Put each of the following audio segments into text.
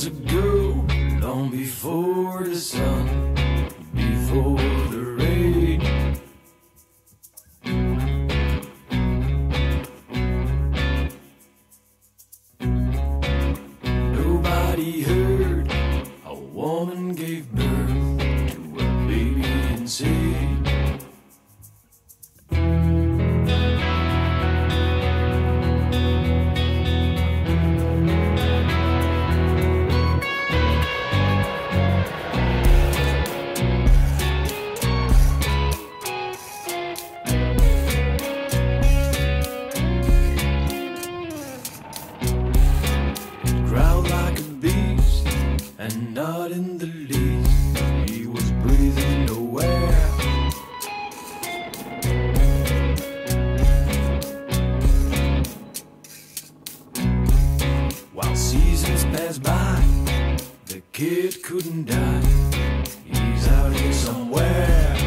eons ago, long before the sun, not in the least. He was breathing nowhere. While seasons pass by, the kid couldn't die. He's out here somewhere.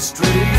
street.